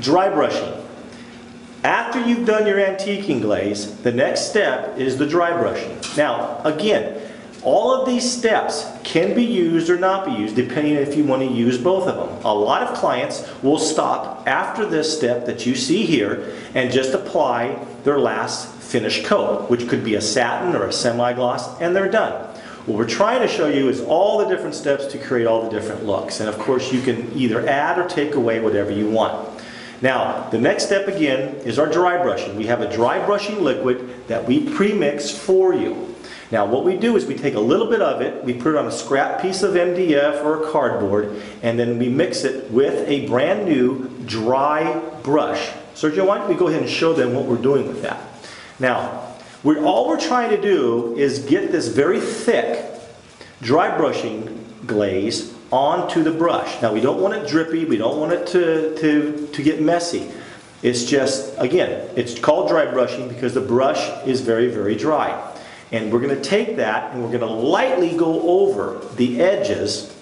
Dry brushing. After you've done your antiquing glaze, the next step is the dry brushing. Now, again, all of these steps can be used or not be used depending if you want to use both of them. A lot of clients will stop after this step that you see here and just apply their last finish coat, which could be a satin or a semi-gloss, and they're done. What we're trying to show you is all the different steps to create all the different looks. And of course, you can either add or take away whatever you want. Now, the next step again is our dry brushing. We have a dry brushing liquid that we pre-mix for you. Now what we do is we take a little bit of it, we put it on a scrap piece of MDF or a cardboard, and then we mix it with a brand new dry brush. Sergio, why don't we go ahead and show them what we're doing with that. Now, we're, all we're trying to do is get this very thick dry brushing glaze onto the brush. Now we don't want it drippy, we don't want it to, to, to get messy. It's just, again, it's called dry brushing because the brush is very, very dry. And we're going to take that and we're going to lightly go over the edges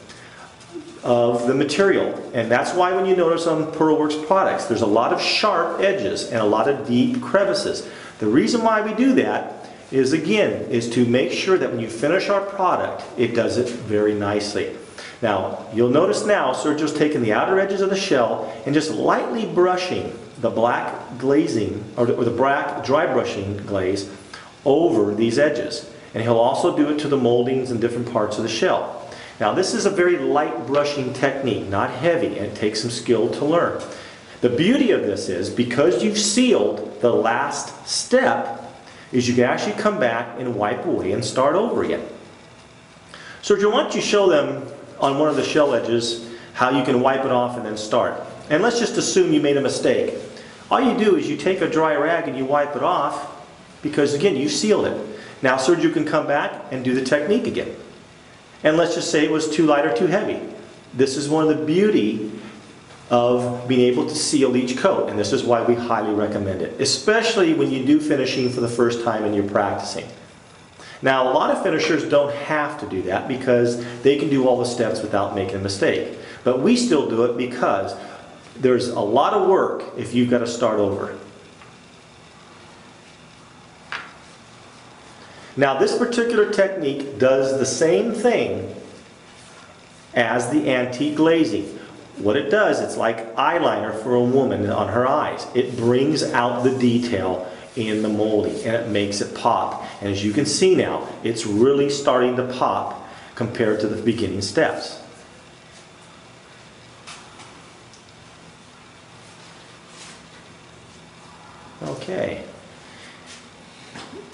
of the material. And that's why when you notice on Pearlworks products, there's a lot of sharp edges and a lot of deep crevices. The reason why we do that is again, is to make sure that when you finish our product, it does it very nicely. Now, you'll notice now Sergio's taking the outer edges of the shell and just lightly brushing the black glazing, or the, or the black dry brushing glaze over these edges. And he'll also do it to the moldings and different parts of the shell. Now this is a very light brushing technique, not heavy, and it takes some skill to learn. The beauty of this is, because you've sealed the last step, is you can actually come back and wipe away and start over again. Sergio, why don't you show them on one of the shell edges how you can wipe it off and then start. And let's just assume you made a mistake. All you do is you take a dry rag and you wipe it off, because again, you sealed it. Now Sergio can come back and do the technique again. And let's just say it was too light or too heavy. This is one of the beauty of being able to seal each coat, and this is why we highly recommend it, especially when you do finishing for the first time and you're practicing. Now, a lot of finishers don't have to do that because they can do all the steps without making a mistake. But we still do it because there's a lot of work if you've got to start over. Now this particular technique does the same thing as the antique glazing. What it does, it's like eyeliner for a woman on her eyes. It brings out the detail in the molding and it makes it pop. And as you can see now, it's really starting to pop compared to the beginning steps. Okay.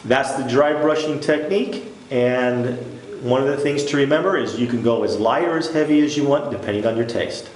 That's the dry brushing technique. And one of the things to remember is you can go as light or as heavy as you want depending on your taste.